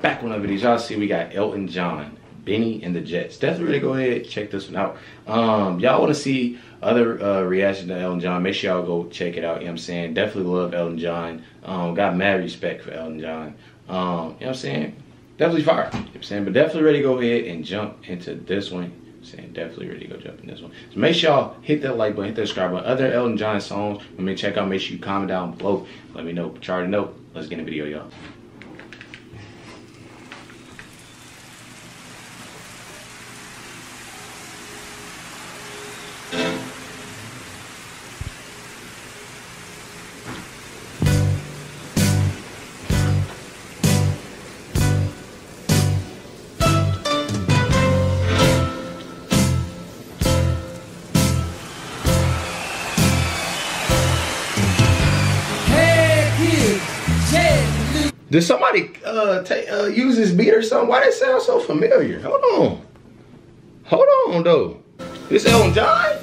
back on the video. Y'all see we got Elton John, Bennie and the Jets. Definitely go ahead check this one out. Um, y'all want to see other uh, reaction to Elton John? Make sure y'all go check it out. You know what I'm saying? Definitely love Elton John. Um, got mad respect for Elton John. Um, you know what I'm saying? Definitely fire. You know what I'm saying? But definitely ready to go ahead and jump into this one. Saying definitely ready to go jump in this one. So make sure y'all hit that like button, hit that subscribe button. Other Elton John songs, let me check out. Make sure you comment down below. Let me know. You already know. Let's get in the video, y'all. Did somebody uh, take, uh, use this beat or something? Why that sound so familiar? Hold on. Hold on, though. This Elton John?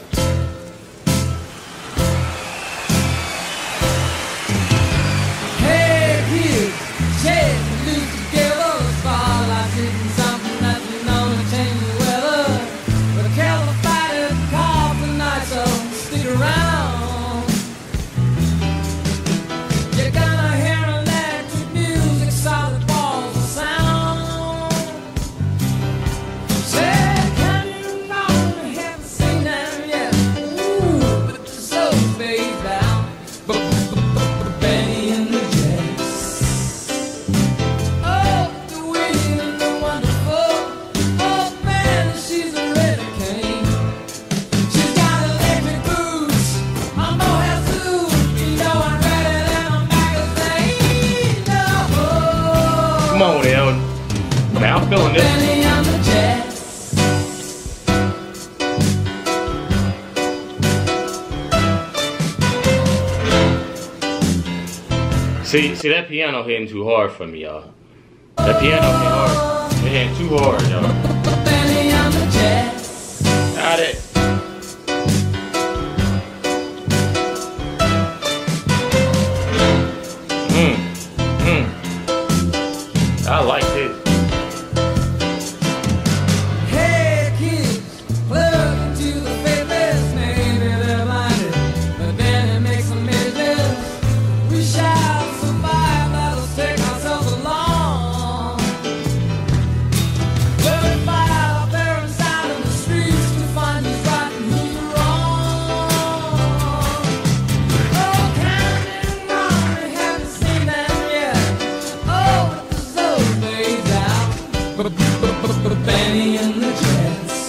See, see that piano hitting too hard for me, y'all. That piano hitting hard. It hitting too hard, y'all. The Jets.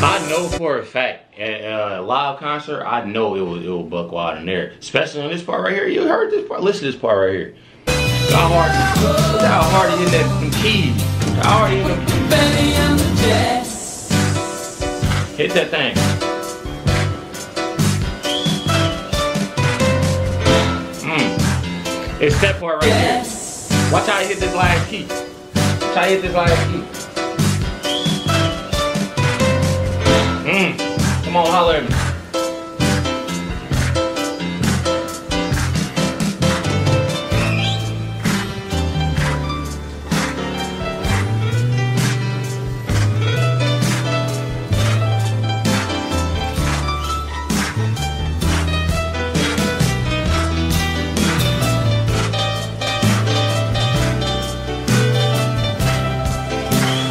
I know for a fact, at a live concert, I know it was it was Buck Wild in there. Especially on this part right here. You heard this part? Listen to this part right here. How hard? Look how hard he hit that keys. How hard he hit them keys. Bennie and the Jets. Hit that thing. Mm. It's that part right here. Watch how he hit this last key. Watch how he hit this last key. Mm. Come on, holler at me.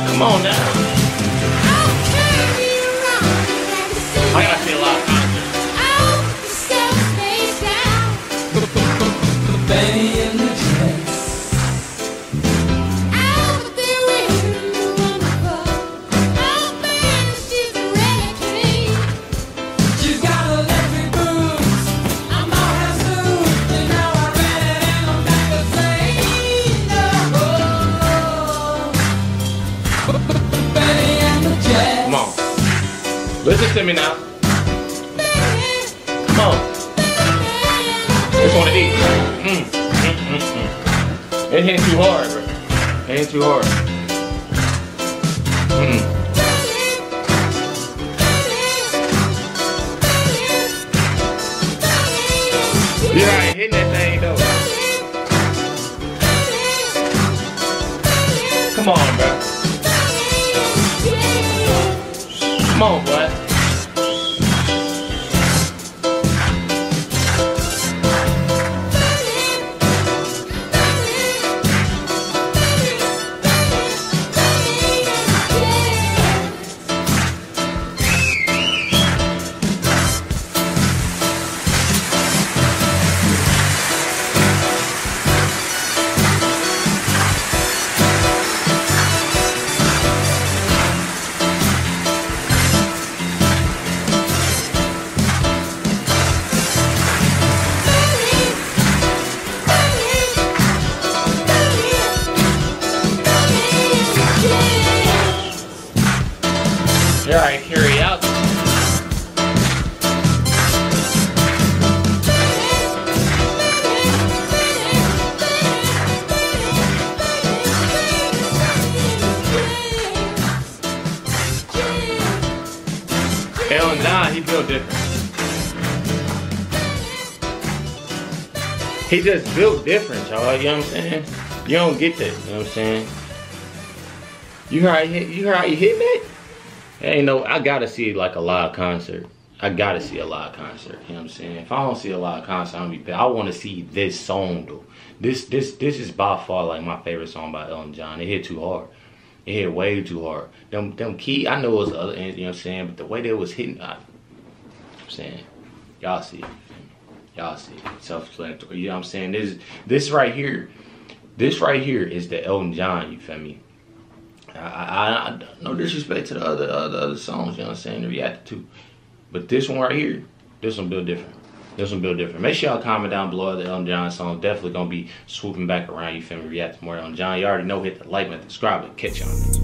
Come on now. To me now. Come on. It's one of these. Mm. It hit too hard, bro. It hit too hard. Mm. Hitting that thing though. Come on, bro. Come on, boy. Carry out. Hell nah, he built different. He just built different, y'all. You know what I'm saying? You don't get that. You know what I'm saying? You heard how he hit, you heard how he hitting it? Ain't no, I gotta see like a live concert. I gotta see a live concert. You know what I'm saying? If I don't see a live concert, I'm gonna be. I want to see this song though. This this this is by far like my favorite song by Elton John. It hit too hard. It hit way too hard. Them them key. I know it was other. You know what I'm saying? But the way they was hitting, I, I'm saying, y'all see it. Y'all see it. Self-explanatory. You know what I'm saying? This this right here, this right here is the Elton John. You feel me? I, I, I no disrespect to the other other songs, you know what I'm saying, to react to. But this one right here, this one built different. This one built different. Make sure y'all comment down below the Elton John song. Definitely gonna be swooping back around, you feel me, react to more Elton John. You already know, hit the like button, subscribe, and catch y'all.